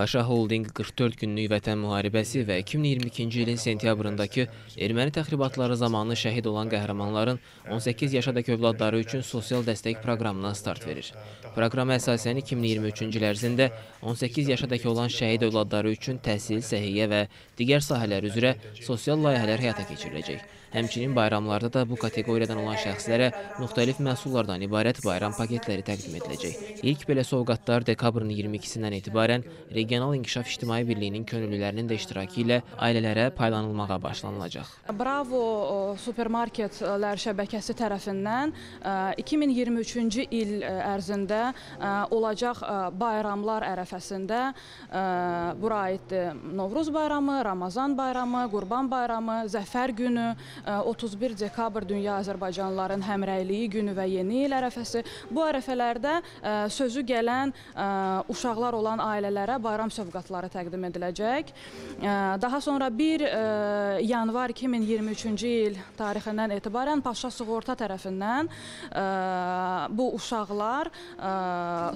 Paşa Holding 44 günlük vətən müharibəsi və 2022-ci ilin sentyabrındakı erməni təxribatları zamanı şəhid olan qəhrəmanların 18 yaşadakı övladları üçün sosial dəstək proqramına start verir. Proqrama əsasən 2023-cü il ərzində 18 yaşadakı olan şəhid övladları üçün təhsil, səhiyyə və digər sahələr üzrə sosial layihələr həyata keçiriləcək. Həmçinin bayramlarda da bu kateqoriyadan olan şəxslərə müxtəlif məhsullardan ibarət bayram paketləri təqdim ediləcək. İlk belə sovqatlar dekabrın 22-sindən etibarən Regional İnkişaf İctimai Birliyinin könüllülərinin də iştirakı ilə ailələrə paylanılmağa başlanılacaq. Bravo supermarketlər şəbəkəsi tərəfindən ə, 2023-cü il ə, ərzində ə, olacaq bayramlar ərəfəsində bura aiddir Novruz bayramı, Ramazan bayramı, Qurban bayramı, Zəfər günü, ə, 31 dekabr Dünya Azərbaycanlıların həmrəyliyi günü və Yeni il ərəfəsi. Bu ərəfələrdə sözü gələn uşaqlar olan ailələrə bayram sovqatları təqdim ediləcək. Daha sonra 1 ə, yanvar 2023-cü il tarixindən etibarən Paşa Sığorta tərəfindən bu uşaqlar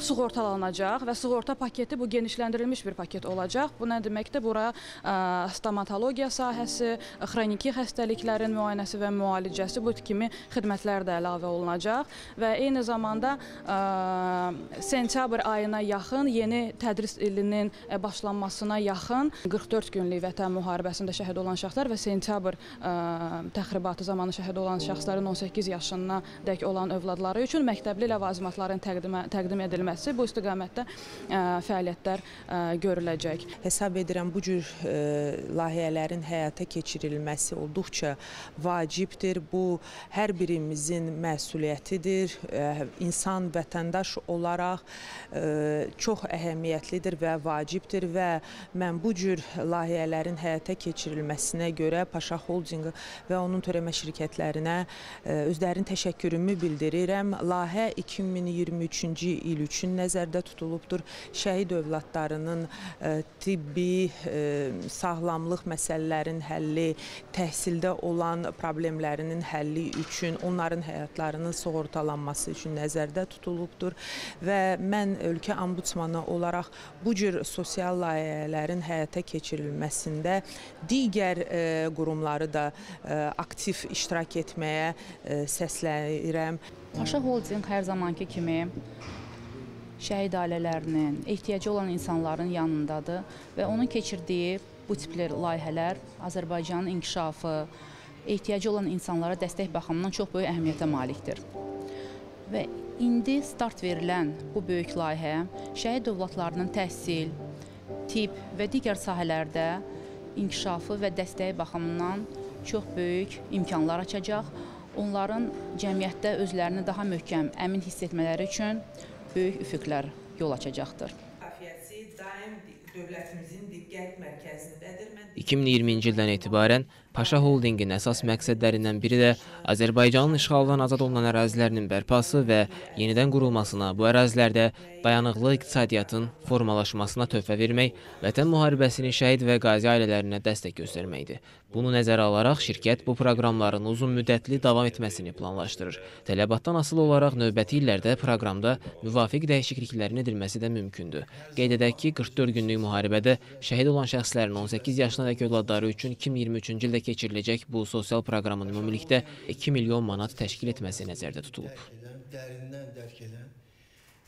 sığortalanacaq və sığorta paketi bu genişləndirilmiş bir paket olacaq. Bu nə deməkdir? Bura stomatologiya sahəsi, xroniki xəstəliklərin müayinəsi və müalicəsi bu kimi xidmətlər də əlavə olunacaq və eyni zamanda ə, sentyabr ayına yaxın yeni tədris ilinin ə, başlanmasına yaxın 44 günlük vətən müharibəsində şəhid olan şəxslər və sentyabr ə, təxribatı zamanı şəhid olan şəxslərin 18 yaşına dək olan övladları üçün məktəbli ləvazimatların təqdimə, təqdim edilməsi bu istiqamətdə ə, fəaliyyətlər görüləcək. Hesab edirəm bu cür e, layihələrin həyata keçirilməsi olduqca vacibdir. Bu hər birimizin məsuliyyətidir. E, insan vətəndaş olaraq e, çox əhəmiyyətlidir və vacibdir və mən bu cür layihələrin həyata keçirilməsinə görə Paşa Holdinq və onun törəmə şirkətlərinə e, özlərinin təşəkkürümü bildirirəm. Layihə 2023-cü il üçün nəzərdə tutulubdur. Şəhid övladlarının e, tibbi, e, sağlamlıq məsələlərinin həlli, təhsildə olan problemlərinin həlli üçün, onların həyatlarının sığortalanması üçün nəzərdə tutulubdur və mən ölkə ombudsmanı olaraq bu cür sosial layihələrin həyata keçirilməsində digər e, qurumları da e, aktiv iştirak etməyə e, səslənirəm. Paşa Holding hər zamanki kimi şəhid ailələrinin, ehtiyacı olan insanların yanındadır və onun keçirdiyi bu tipli layihələr Azərbaycanın inkişafı, ehtiyacı olan insanlara dəstək baxımından çox böyük əhəmiyyətə malikdir. Və indi start verilən bu böyük layihə şəhid övladlarının təhsil, tibb və digər sahələrdə inkişafı və dəstəyi baxımından çox böyük imkanlar açacaq. Onların cəmiyyətdə özlərini daha möhkəm, əmin hiss etmələri üçün böyük üfüqlər yol açacaqdır. Müdafiəsi daim dövlətimizin diqqət mərkəzindədir. Mən 2020-ci ildən etibarən Paşa Holdingin əsas məqsədlərindən biri də Azərbaycanın işğaldan azad olunan ərazilərinin bərpası və yenidən qurulmasına, bu ərazilərdə dayanıqlı iqtisadiyyatın formalaşmasına töhfə vermək, vətən müharibəsinin şəhid və qazi ailələrinə dəstək göstərməkdir. Bunu nəzərə alaraq şirkət bu proqramların uzunmüddətli davam etməsini planlaşdırır. Tələbatdan asılı olaraq növbəti illərdə proqramda müvafiq dəyişikliklərin edilməsi də mümkündür. Qeyd edək ki, 44 günlük müharibədə şəhid olan şəxslərin 18 yaşına dək övladları üçün 2023-cü ildə keçiriləcək bu sosial proqramın ümumilikdə 2 milyon manat təşkil etməsi nəzərdə tutulub. dərindən dərk edən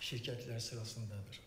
şirkətlər sırasındadır.